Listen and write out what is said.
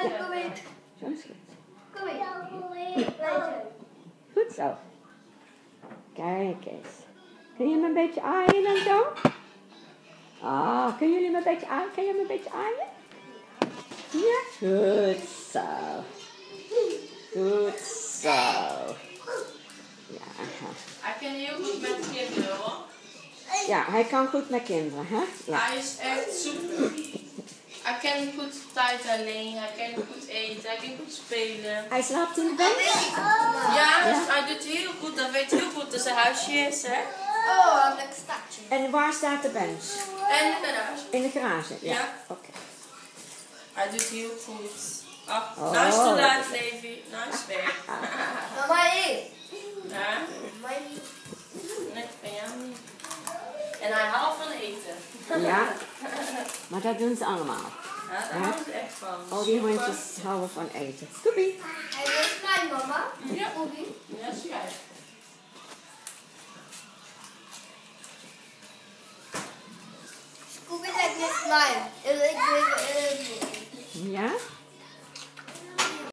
Kom mee. Kom mee. Goed zo. Kijk eens. Kun je hem een beetje aaien en zo? Ah, kunnen jullie hem een beetje aaien? Kun je hem een beetje aaien? Ja, goed zo. Goed zo. Ja, Hij kan heel goed met kinderen hoor. ja, hij kan goed met kinderen, hè? Ja. Hij is echt super. Hij kan goed tijd alleen, hij kan goed eten, hij kan goed spelen. Hij slaapt in de bed? Ja, dus hij doet heel goed, dat weet heel goed dat zijn huisje is hè. Oh, een lekker staartje. En waar staat de bench? En de garage. In de garage? Ja. Ja. Oké. Hij doet heel goed. Ach, Oh. nou is te laat, Levi. Nou is weg. Mama, hé. Ja, Mama, nee, van jou niet. En hij houdt van eten. Ja, maar dat doen ze allemaal. Ja, daar houdt ze echt van. Al die hondjes houden van eten. Toepie. Hij is klein, mama. Ja. Oei. Ja, schijf. Scooby lijkt net slime. Ik wil... Ja?